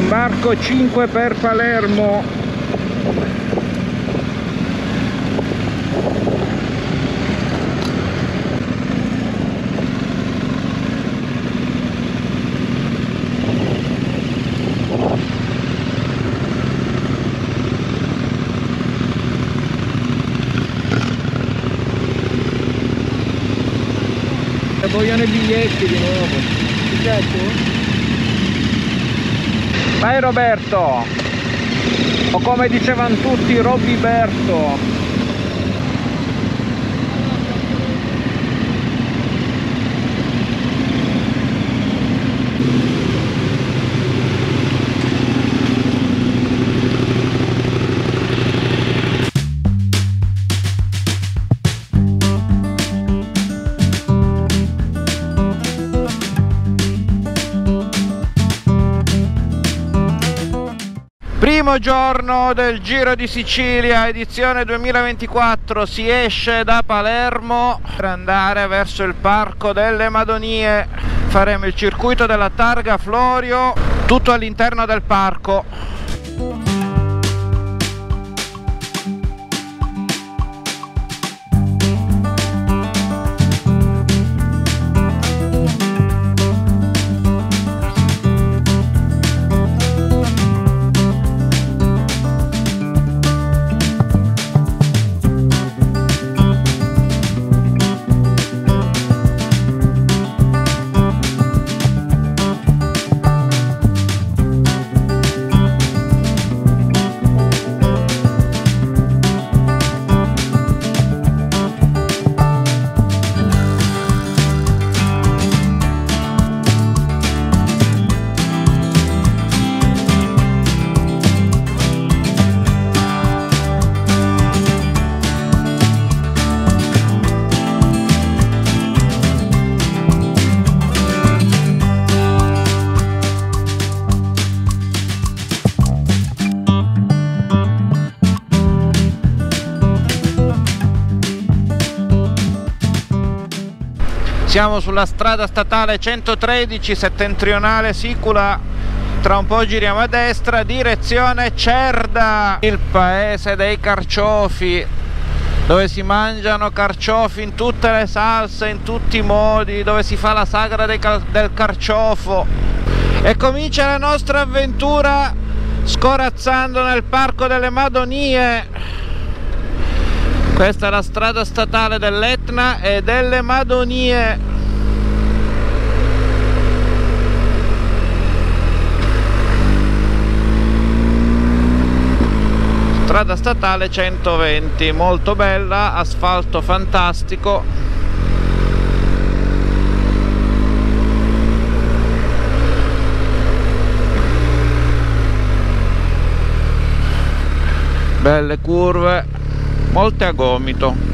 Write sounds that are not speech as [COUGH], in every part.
imbarco 5 per Palermo. Vogliono i biglietti di nuovo vai Roberto. O come dicevano tutti Robiberto Primo giorno del Giro di Sicilia, edizione 2024, si esce da Palermo per andare verso il Parco delle Madonie. Faremo il circuito della Targa Florio, tutto all'interno del parco. Siamo sulla strada statale 113 settentrionale Sicula. Tra un po' giriamo a destra direzione Cerda. Il paese dei carciofi dove si mangiano carciofi in tutte le salse in tutti i modi dove si fa la sagra del carciofo. E comincia la nostra avventura scorazzando nel parco delle Madonie questa è la strada statale dell'Etna e delle Madonie. Strada statale 120 molto bella asfalto fantastico. Belle curve molte a gomito.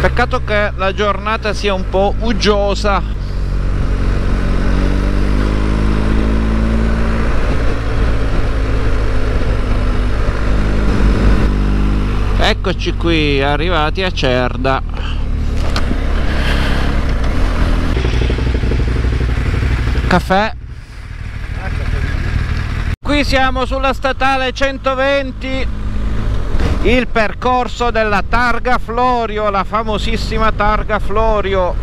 Peccato che la giornata sia un po' uggiosa eccoci qui arrivati a Cerda. Caffè. Qui siamo sulla statale 120 il percorso della Targa Florio la famosissima Targa Florio.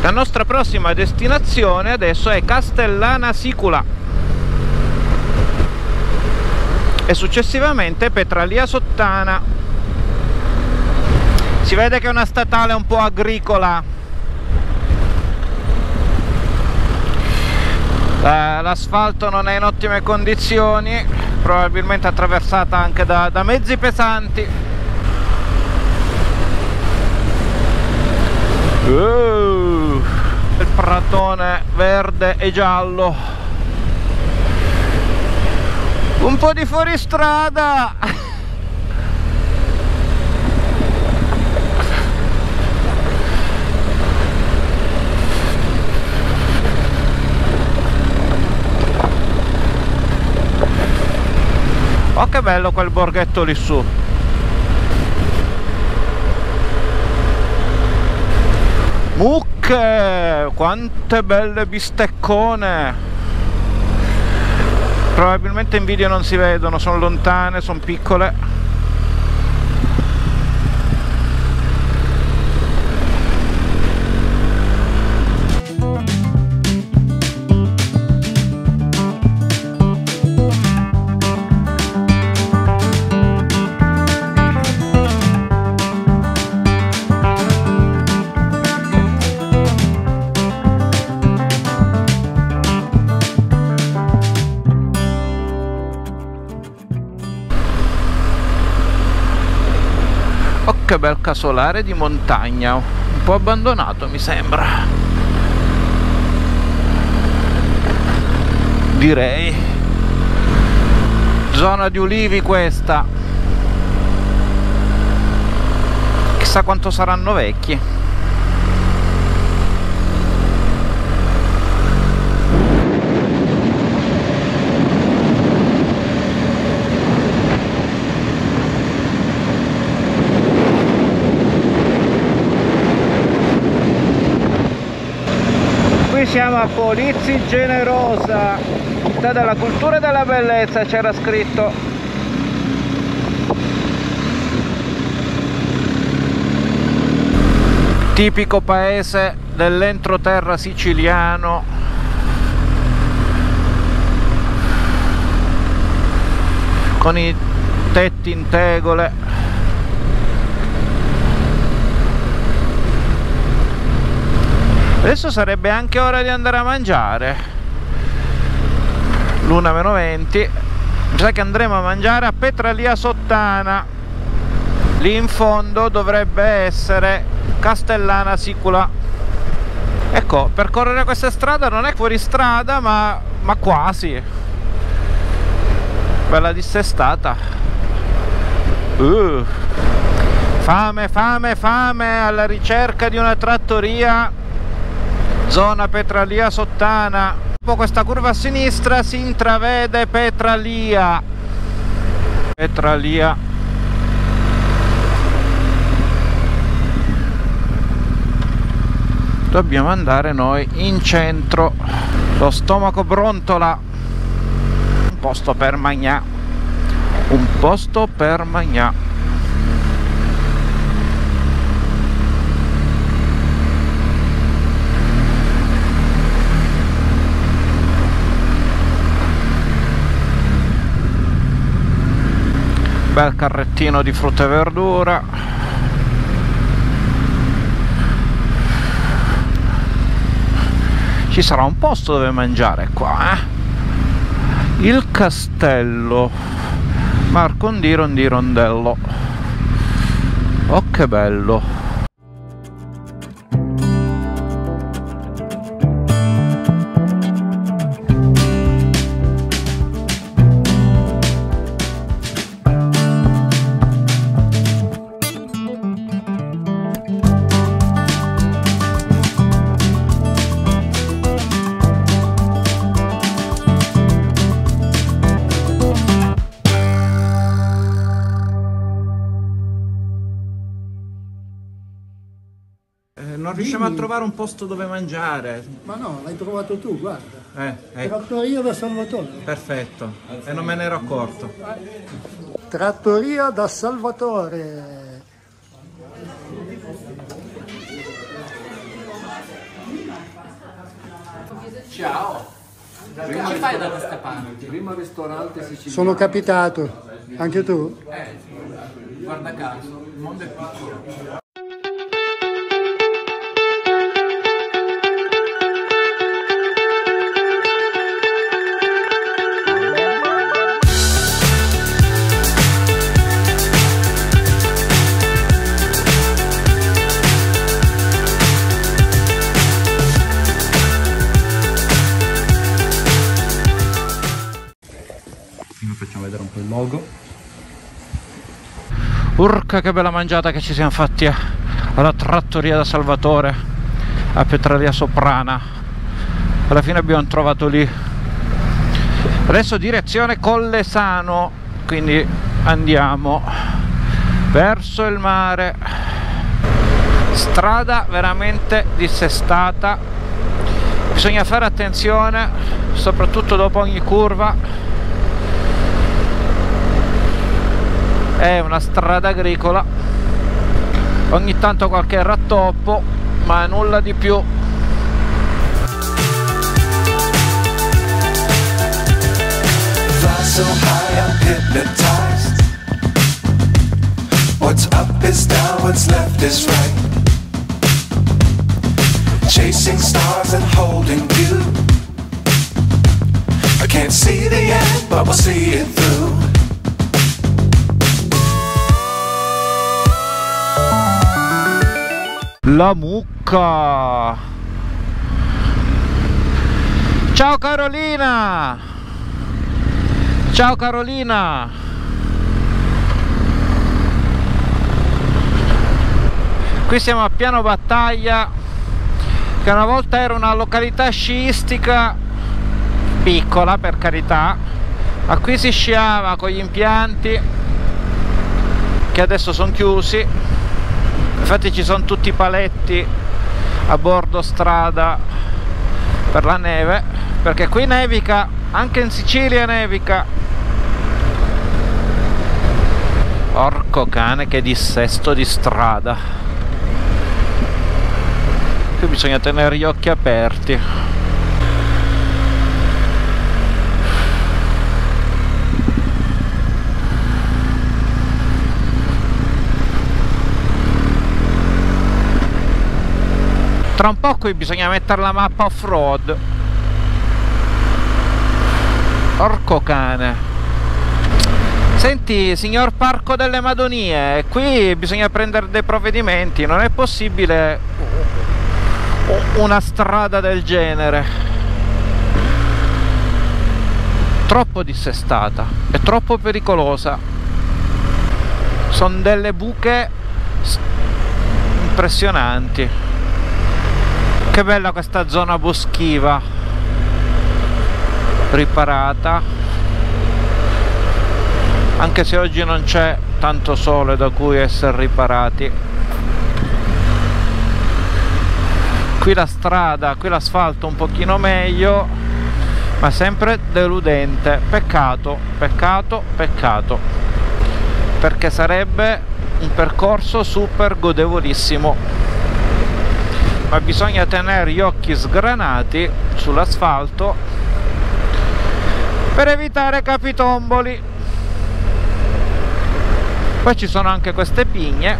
La nostra prossima destinazione adesso è Castellana Sicula e successivamente Petralia Sottana. Si vede che è una statale un po' agricola. L'asfalto non è in ottime condizioni probabilmente attraversata anche da, da mezzi pesanti. Uh, il pratone verde e giallo un po' di fuoristrada. Oh che bello quel borghetto lì su. Mucche quante belle bisteccone probabilmente in video non si vedono sono lontane sono piccole bel casolare di montagna. Un po' abbandonato mi sembra. Direi. Zona di ulivi questa. Chissà quanto saranno vecchi Polizzi Generosa. Città della cultura e della bellezza c'era scritto. Tipico paese dell'entroterra siciliano. Con i tetti in tegole adesso sarebbe anche ora di andare a mangiare. L'una meno 20 mi sa che andremo a mangiare a Petralia Sottana. Lì in fondo dovrebbe essere Castellana Sicula. Ecco percorrere questa strada non è fuori strada ma, ma quasi. Bella dissestata. Uh. fame fame fame alla ricerca di una trattoria zona Petralia Sottana. Dopo questa curva a sinistra si intravede Petralia. Petralia. Dobbiamo andare noi in centro. Lo stomaco brontola. Un posto per magnà. Un posto per magnà bel carrettino di frutta e verdura. Ci sarà un posto dove mangiare qua eh? il castello. Marcondiron di Rondello oh che bello non riusciamo a trovare un posto dove mangiare. Ma no, l'hai trovato tu, guarda. Eh, ecco. Trattoria da Salvatore. Perfetto, e non me ne ero accorto. Trattoria da Salvatore. Ciao. Prima che fai da queste parti? Prima ristorante siciliano. Sono capitato. Anche tu? Eh, guarda caso, il mondo è piccolo. Urca che bella mangiata che ci siamo fatti alla trattoria da Salvatore a Petralia Soprana. Alla fine abbiamo trovato lì. Adesso direzione Collesano quindi andiamo verso il mare. Strada veramente dissestata. Bisogna fare attenzione soprattutto dopo ogni curva è una strada agricola. Ogni tanto qualche rattoppo ma nulla di più. So high I'm hypnotized. What's up is down, what's left is right. Chasing stars and holding you. I can't see the end, but we'll see it through La mucca. Ciao Carolina. Ciao Carolina. Qui siamo a Piano Battaglia che una volta era una località sciistica piccola per carità ma qui si sciava con gli impianti che adesso sono chiusi infatti ci sono tutti i paletti a bordo strada per la neve perché qui nevica anche in Sicilia nevica. Porco cane che dissesto di strada. Qui bisogna tenere gli occhi aperti tra un po' qui bisogna mettere la mappa off road porco cane. Senti signor parco delle madonie qui bisogna prendere dei provvedimenti. Non è possibile una strada del genere. Troppo dissestata è troppo pericolosa. Sono delle buche impressionanti che bella questa zona boschiva. Riparata. Anche se oggi non c'è tanto sole da cui essere riparati. Qui la strada qui l'asfalto un pochino meglio ma sempre deludente. Peccato peccato peccato. Perché sarebbe un percorso super godevolissimo ma bisogna tenere gli occhi sgranati sull'asfalto per evitare capitomboli. Poi ci sono anche queste pigne.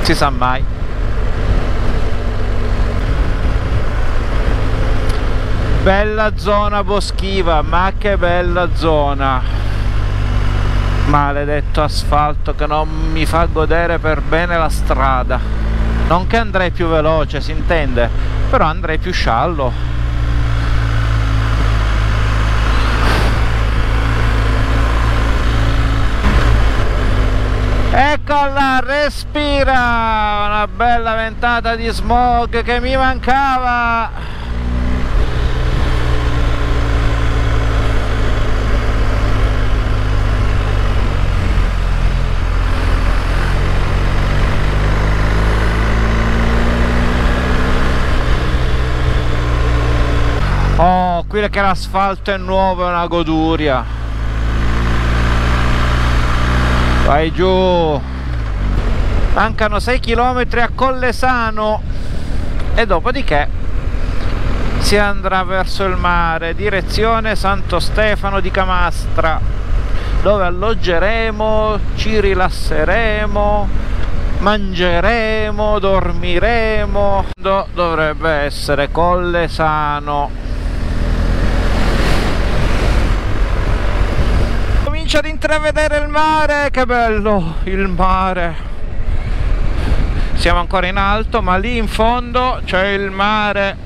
Si sa mai. Bella zona boschiva ma che bella zona maledetto asfalto che non mi fa godere per bene la strada. Non che andrei più veloce si intende però andrei più sciallo. Eccola respira! Una bella ventata di smog che mi mancava Qui che l'asfalto è nuovo è una goduria. Vai giù. Mancano 6 km a Collesano e dopodiché si andrà verso il mare, direzione Santo Stefano di Camastra, dove alloggeremo, ci rilasseremo, mangeremo, dormiremo. Dovrebbe essere Collesano. Comincia ad intravedere il mare che bello il mare. Siamo ancora in alto ma lì in fondo c'è il mare.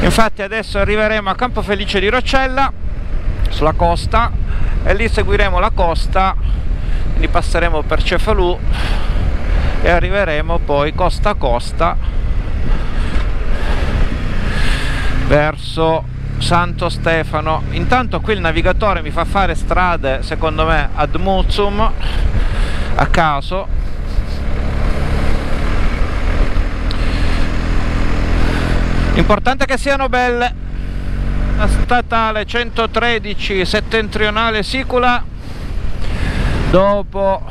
Infatti adesso arriveremo a Campo Felice di Rocella sulla costa e lì seguiremo la costa quindi passeremo per Cefalù e arriveremo poi costa a costa verso Santo Stefano. Intanto qui il navigatore mi fa fare strade, secondo me, ad Muzum a caso. L'importante è che siano belle. La statale 113 settentrionale Sicula dopo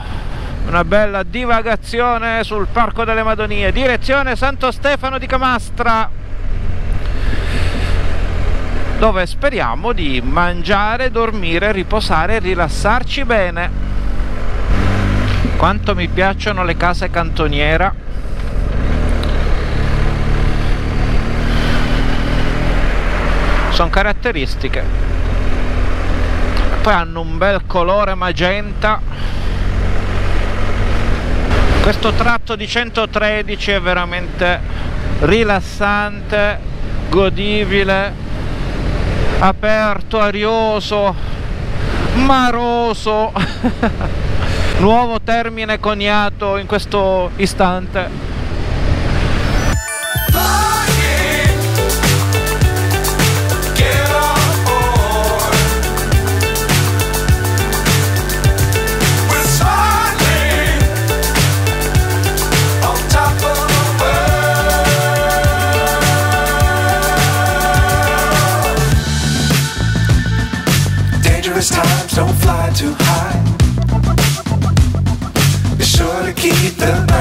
una bella divagazione sul Parco delle Madonie, direzione Santo Stefano di Camastra, dove speriamo di mangiare, dormire, riposare e rilassarci bene. Quanto mi piacciono le case cantoniera. Sono caratteristiche. Poi hanno un bel colore magenta questo tratto di 113 è veramente rilassante godibile aperto arioso maroso. [LAUGHS] Nuovo termine coniato in questo istante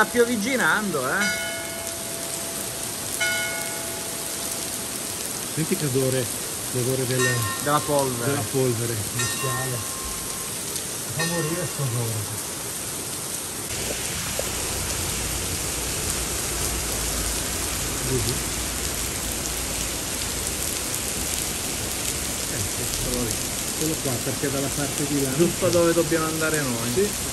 Sta piovigginando eh Senti che odore, l'odore del- della polvere della polvere iniziale. Fa morire sto odore. Vedi? Ecco, quello qua perché dalla parte di là giusto dove dobbiamo andare noi Sì.